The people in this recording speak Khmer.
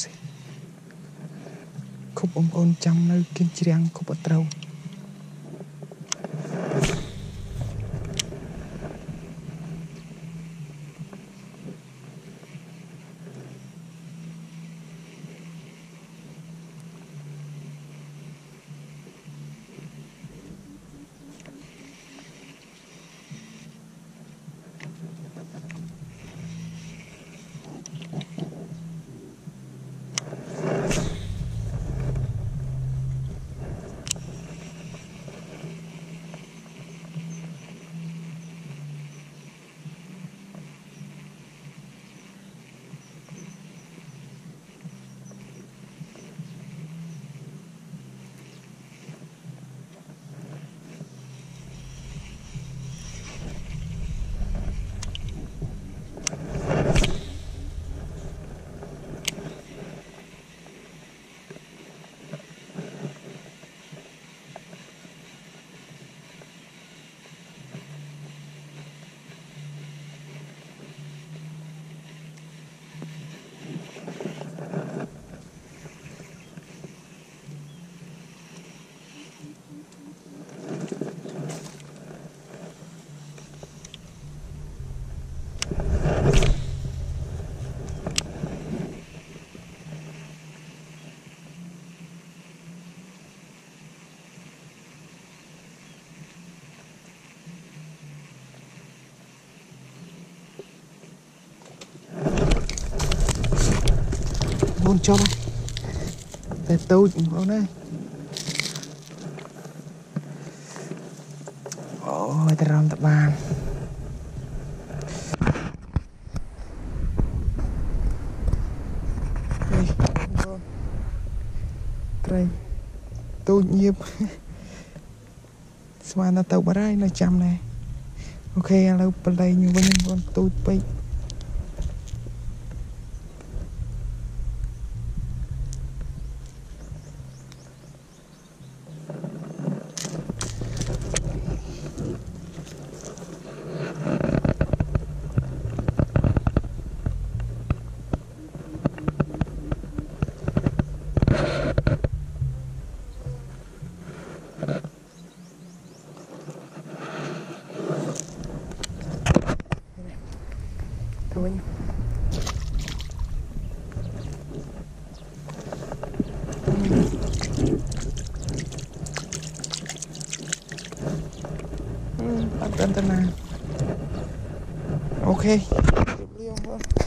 សិគប់បងប្អូនចាំនៅគៀនជ្រាំងគប់អត់ត្រូវ បងចុះតែតូចបងប្អូនអើយអូយតែរំតបាននេះបងប្អូនត្រីតូចញៀបស្មានតែទៅបារាយនៅចាំដែរអូខេឥឡូវបលែងវិញបងប្អូនតូចពេក អត់ដឹងទៅណាអូខេជម្រាបលាបងប្អូន